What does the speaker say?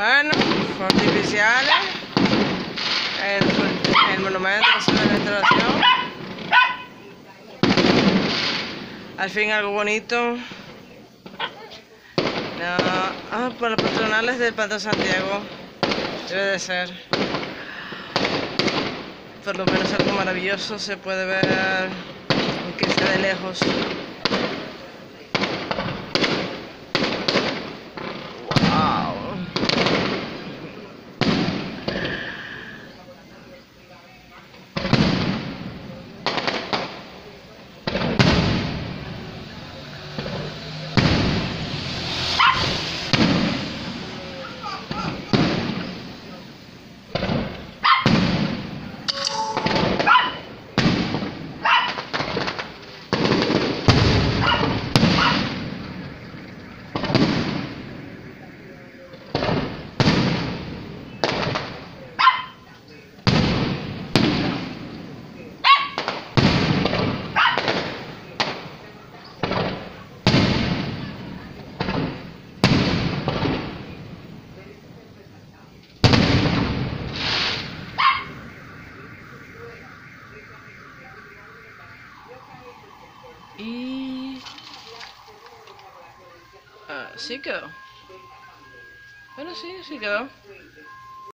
Bueno, artificiales. El, el monumento que se la restauración. Al fin algo bonito. No. Ah, por los patronales del Patrón Santiago. Debe de ser. Por lo menos algo maravilloso se puede ver, aunque sea de lejos. Y... Así quedó. Bueno, sí, así quedó.